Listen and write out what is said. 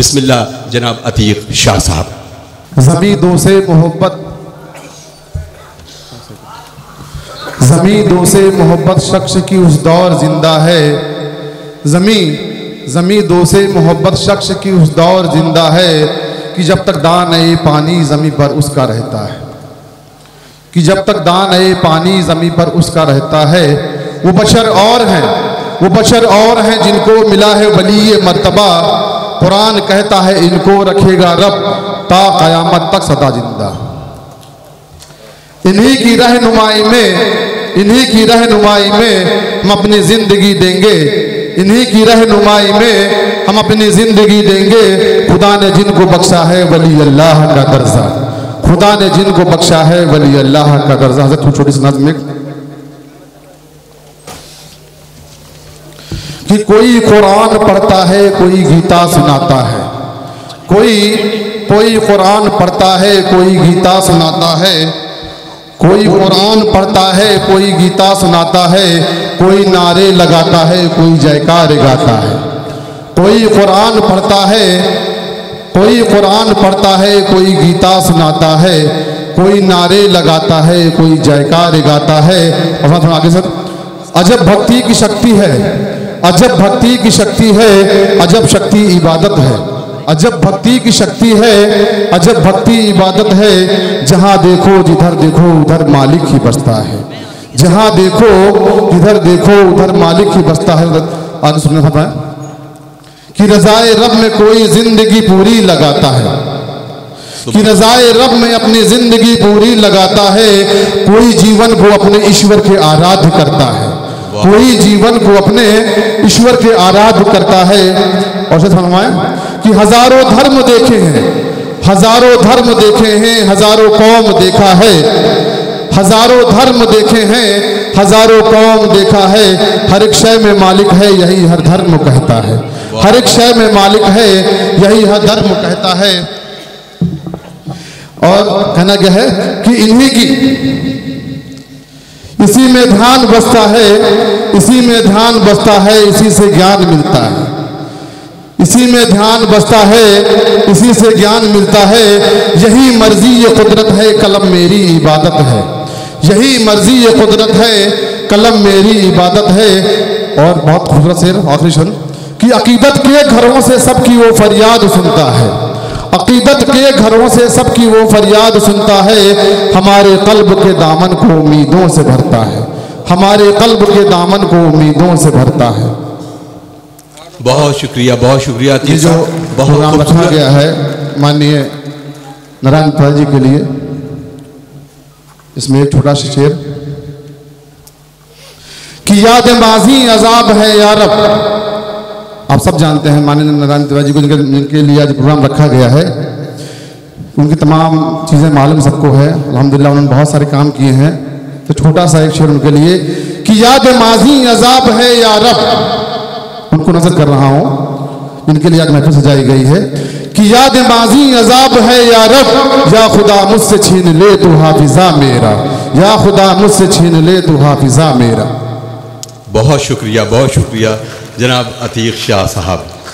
بسم اللہ، جناب عتیق شاہ صاحب۔ زمیں دو سے محبت زمیں دو سے محبت شخص کی اس دور زندہ ہے۔ زمیں زمیں دو سے محبت شخص کی اس دور زندہ ہے کہ جب تک دان اے پانی زمیں پر اس کا رہتا ہے۔ کہ جب تک دان اے پانی زمیں پر اس کا رہتا ہے۔ وہ بشر اور ہیں۔ وہ بشر اور ہیں جن کو ملا ہے ولی مرتبہ۔ قرآن کہتا ہے ان کو رکھے گا رب تا قیامت تک سدا زندہ۔ انہی کی رہنمائی میں، انہی کی رہنمائی میں ہم اپنی زندگی دیں گے۔ انہی کی رہنمائی میں ہم اپنی زندگی دیں گے۔ خدا نے جن کو بخشا ہے، ولی اللہ کا درجہ خدا نے جن کو بخشا ہے، ولی اللہ کا درجہ حضرت چھوٹی سی نظم میں کہ کوئی قرآن پڑھتا ہے، کوئی گیتا سناتا ہے۔ کوئی کوئی قرآن پڑھتا ہے، کوئی گیتا سناتا ہے۔ کوئی قرآن پڑھتا ہے، کوئی گیتا سناتا ہے۔ کوئی نعرے لگاتا ہے، کوئی جیکار گاتا ہے۔ کوئی قرآن پڑھتا ہے، کوئی قرآن پڑھتا ہے، کوئی گیتا سناتا ہے۔ کوئی نعرے لگاتا ہے، کوئی جیکار گاتا ہے۔ اور آگے سر عجب بھکتی کی شکتی ہے۔ عجب بھکتی کی شکتی ہے، عجب شکتی عبادت ہے۔ عجب بھکتی کی شکتی ہے، عجب بھکتی عبادت ہے۔ جہاں دیکھو، جدھر دیکھو، ادھر مالک ہی بستا ہے۔ جہاں دیکھو، جدھر دیکھو، ادھر مالک ہی بستا ہے۔ آگے سننے پتا کہ رضائے رب میں کوئی زندگی پوری لگاتا ہے۔ کہ رضائے رب میں اپنی زندگی پوری لگاتا ہے۔ کوئی جیون کو اپنے ایشور کے آرادھ کرتا ہے۔ کوئی جیون کو اپنے ایشور کے آرادھ کرتا ہے۔ اور سے فرمائیں کہ ہزاروں دھرم دیکھے ہیں۔ ہزاروں دھرم دیکھے ہیں۔ ہزاروں قوم دیکھا ہے۔ ہزاروں دھرم دیکھے ہیں۔ ہزاروں قوم دیکھا ہے۔ ہر ایک شے میں مالک ہے، یہی ہر دھرم کہتا ہے۔ ہر ایک شے میں مالک ہے، یہی ہر دھرم کہتا ہے۔ اور کہنا کیا ہے کہ انہی کی اسی میں دھیان بستا ہے، اسی میں دھیان بستا ہے، اسی سے گیان ملتا ہے۔ اسی میں دھیان بستا ہے، اسی سے گیان ملتا ہے۔ یہی مرضی یہ قدرت ہے، قلم میری عبادت ہے۔ یہی مرضی یہ قدرت ہے، قلم میری عبادت ہے۔ اور بہت خوبصورت سے آخری شن کہ عقیدت کے گھروں سے سب کی وہ فریاد سنتا ہے۔ عقیدت کے گھروں سے سب کی وہ فریاد سنتا ہے ہمارے قلب کے دامن کو امیدوں سے بھرتا ہے۔ ہمارے قلب کے دامن کو امیدوں سے بھرتا ہے۔ بہت شکریہ بہت شکریہ یہ جو پروگرام رکھا گیا ہے ماننیے نارائن پال جی کے لیے۔ اس میں ایک چھوٹا سا شعر۔ کہ یاد ماضی عذاب ہے یا رب؟ آپ سب جانتے ہیں ماننی نارائن تیواری جی کو جن کے لیے آج پروگرام رکھا گیا ہے، ان کی تمام چیزیں معلوم سب کو ہے۔ الحمدللہ انہوں نے بہت سارے کام کیے ہیں۔ تو چھوٹا سا ایک شعر ان کے لیے کہ یاد ماضی عذاب ہے یا رب۔ ان کو نظر کر رہا ہوں۔ ان کے لیے آج محفل سجائی گئی ہے۔ کہ یاد ماضی عذاب ہے یا رب۔ یا خدا مجھ سے چھین لے تو حافظہ میرا۔ یا خدا مجھ سے چھین لے تو حافظہ میرا۔ بہت شکریہ بہت شکریہ۔ جناب عتیق شاہ صاحب۔